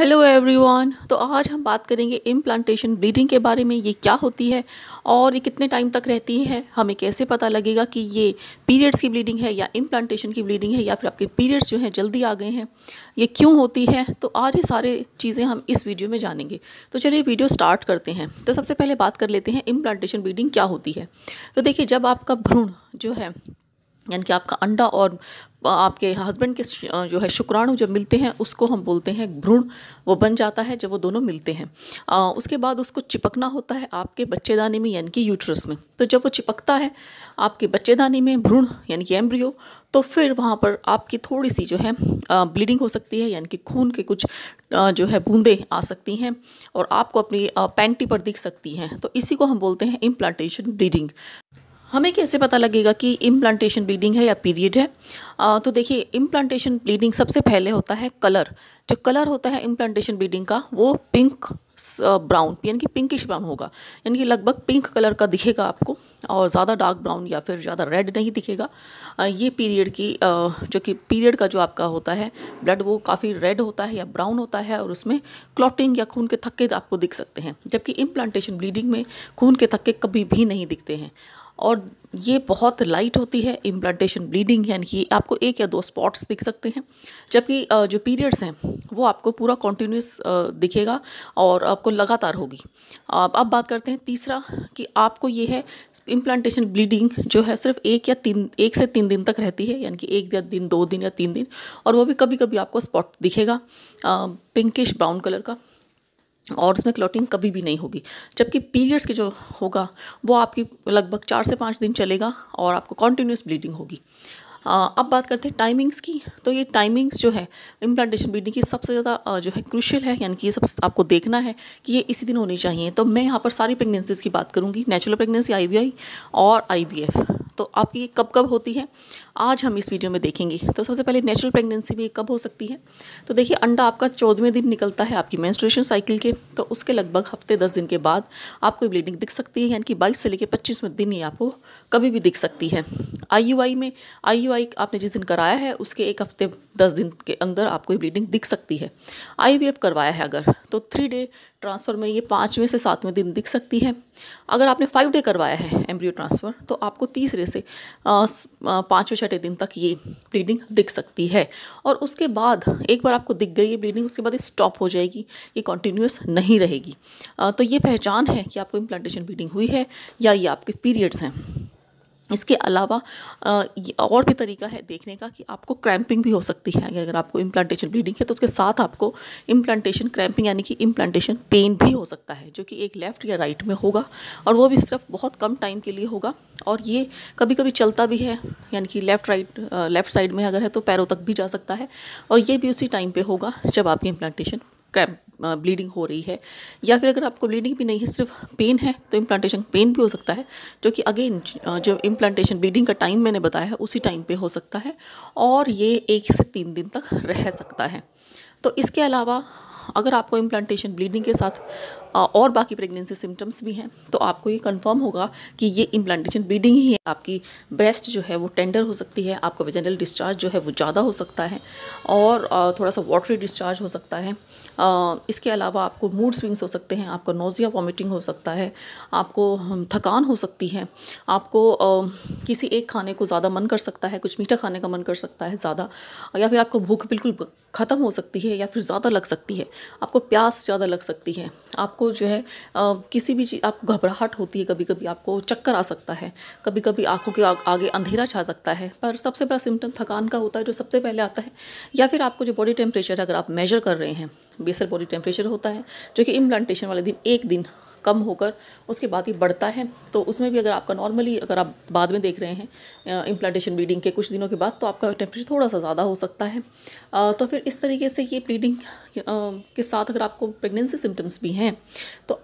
Hello everyone तो आज हम बात करेंगे इम्प्लांटेशन ब्लीडिंग के बारे में, ये क्या होती है और ये कितने टाइम तक रहती है, हमें कैसे पता लगेगा कि ये पीरियड्स की ब्लीडिंग है या इम्प्लांटेशन की ब्लीडिंग है या फिर आपके पीरियड्स जो हैं जल्दी आ गए हैं, ये क्यों होती है तो आज ये सारे चीज़ें हम इस वीडियो में जानेंगे। तो चलिए वीडियो स्टार्ट करते हैं। तो सबसे पहले बात कर लेते हैं इम्प्लांटेशन ब्लीडिंग क्या होती है। तो देखिए, जब आपका भ्रूण जो है यानी कि आपका अंडा और आपके हस्बैंड के जो है शुक्राणु जब मिलते हैं उसको हम बोलते हैं भ्रूण वो बन जाता है जब वो दोनों मिलते हैं। आ, उसके बाद उसको चिपकना होता है आपके बच्चेदानी में यानी कि यूट्रस में। तो जब वो चिपकता है आपके बच्चेदानी में भ्रूण यानी कि एम्ब्रियो तो फिर वहाँ पर आपकी थोड़ी सी जो है ब्लीडिंग हो सकती है यानी कि खून के कुछ आ, जो है बूंदें आ सकती हैं और आपको अपनी पैंटी पर दिख सकती हैं। तो इसी को हम बोलते हैं इम्प्लांटेशन ब्लीडिंग हमें कैसे पता लगेगा कि इम्प्लांटेशन ब्लीडिंग है या पीरियड है? आ, तो देखिए इम्प्लांटेशन ब्लीडिंग सबसे पहले होता है कलर जो कलर होता है इम्प्लांटेशन ब्लीडिंग का वो पिंक ब्राउन यानी कि पिंकिश ब्राउन होगा. यानी कि लगभग पिंक कलर का दिखेगा आपको और ज़्यादा डार्क ब्राउन या फिर ज़्यादा रेड नहीं दिखेगा. ये पीरियड की जो कि पीरियड का जो आपका होता है ब्लड वो काफ़ी रेड होता है या ब्राउन होता है और उसमें क्लॉटिंग या खून के थक्के आपको दिख सकते हैं. जबकि इम्प्लांटेशन ब्लीडिंग में खून के थक्के कभी भी नहीं दिखते हैं. और ये बहुत लाइट होती है इम्प्लांटेशन ब्लीडिंग यानी कि आपको एक या दो स्पॉट्स दिख सकते हैं। जबकि जो पीरियड्स हैं, वो आपको पूरा कॉन्टीन्यूस दिखेगा और आपको लगातार होगी। अब बात करते हैं तीसरा कि आपको ये है इम्प्लांटेशन ब्लीडिंग जो है सिर्फ़ एक या तीन, एक से तीन दिन तक रहती है, यानी कि एक या दिन, दो दिन या तीन दिन, और वो भी कभी कभी आपको स्पॉट दिखेगा पिंकिश ब्राउन कलर का। और उसमें क्लॉटिंग कभी भी नहीं होगी। जबकि पीरियड्स के जो होगा, वो आपकी लगभग चार से पाँच दिन चलेगा और आपको कॉन्टीन्यूस ब्लीडिंग होगी। अब बात करते हैं टाइमिंग्स की। तो ये टाइमिंग्स जो है इम्प्लांटेशन ब्लीडिंग की सबसे ज़्यादा जो है क्रूशियल है, यानी कि ये सब आपको देखना है कि ये इसी दिन होनी चाहिए। तो मैं यहाँ पर सारी प्रेगनेंसीज की बात करूँगी नेचुरल प्रेगनेंसी आईवीआई और आई तो आपकी ये कब कब होती है, आज हम इस वीडियो में देखेंगे। तो सबसे पहले नेचुरल प्रेगनेंसी भी कब हो सकती है? तो देखिए, अंडा आपका चौदहवें दिन निकलता है आपकी मेंस्ट्रुएशन साइकिल के। तो उसके लगभग हफ़्ते दस दिन के बाद आपको ब्लीडिंग दिख सकती है, यानी कि बाईस से लेकर पच्चीसवें दिन ही आपको कभी भी दिख सकती है। आईयूआई में आई आपने जिस दिन कराया है, उसके एक हफ़्ते, दस दिन के अंदर आपको ये ब्लीडिंग दिख सकती है। आईवीएफ करवाया है अगर तो थ्री डे ट्रांसफ़र में ये पाँचवें से सातवें दिन दिख सकती है। अगर आपने फाइव डे करवाया है एम्ब्रियो ट्रांसफ़र तो आपको तीसरे से पाँचवें, छठे दिन तक ये ब्लीडिंग दिख सकती है। और उसके बाद, एक बार आपको दिख गई है ब्लीडिंग उसके बाद ये स्टॉप हो जाएगी, ये कॉन्टीन्यूस नहीं रहेगी। तो ये पहचान है कि आपको इम्प्लांटेशन ब्लीडिंग हुई है या ये आपके पीरियड्स हैं। इसके अलावा और भी तरीका है देखने का कि आपको क्रैम्पिंग भी हो सकती है अगर आपको इम्प्लांटेशन ब्लीडिंग है तो उसके साथ आपको इम्प्लांटेशन क्रैम्पिंग यानी कि इम्प्लांटेशन पेन भी हो सकता है, जो कि एक लेफ़्ट या राइट में होगा, और वो भी सिर्फ़ बहुत कम टाइम के लिए होगा, और ये कभी कभी चलता भी है, यानी कि लेफ़्ट राइट लेफ़्ट साइड में अगर है तो पैरों तक भी जा सकता है, और ये भी उसी टाइम पर होगा जब आपकी इम्प्लांटेशन क्रैम्प ब्लीडिंग हो रही है, या फिर अगर आपको ब्लीडिंग भी नहीं है, सिर्फ़ पेन है तो इम्प्लांटेशन पेन भी हो सकता है, जो कि अगेन जो इम्प्लांटेशन ब्लीडिंग का टाइम मैंने बताया है, उसी टाइम पे हो सकता है, और ये एक से तीन दिन तक रह सकता है। तो इसके अलावा, अगर आपको इम्प्लांटेशन ब्लीडिंग के साथ और बाकी प्रेगनेंसी सिम्टम्स भी हैं तो आपको ये कंफर्म होगा कि ये इम्प्लांटेशन ब्लीडिंग ही है। आपकी ब्रेस्ट जो है वो टेंडर हो सकती है, आपका वेजेंडल डिस्चार्ज जो है वो ज़्यादा हो सकता है और थोड़ा सा वाटरी डिस्चार्ज हो सकता है। इसके अलावा आपको मूड स्विंग्स हो सकते हैं, आपका नोज़िया वॉमिटिंग हो सकता है, आपको थकान हो सकती है, आपको किसी एक खाने को ज़्यादा मन कर सकता है, कुछ मीठा खाने का मन कर सकता है ज़्यादा, या फिर आपको भूख बिल्कुल ख़त्म हो सकती है या फिर ज़्यादा लग सकती है, आपको प्यास ज़्यादा लग सकती है, आपको जो है किसी भी चीज़, आपको घबराहट होती है कभी कभी आपको चक्कर आ सकता है। कभी कभी आँखों के आगे अंधेरा छा सकता है, पर सबसे बड़ा सिम्टम थकान का होता है, जो सबसे पहले आता है। या फिर आपको जो बॉडी टेम्परेचर अगर आप मेजर कर रहे हैं, बेसर बॉडी टेम्परेचर होता है, जो कि इम्प्लांटेशन वाले दिन, एक दिन कम होकर उसके बाद ये बढ़ता है। तो उसमें भी अगर आपका नॉर्मली अगर आप बाद में देख रहे हैं इम्प्लांटेशन ब्लीडिंग के कुछ दिनों के बाद तो आपका टेम्परेचर थोड़ा सा ज़्यादा हो सकता है। तो फिर इस तरीके से ये ब्लीडिंग के साथ अगर आपको प्रेगनेंसी सिम्टम्स भी हैं तो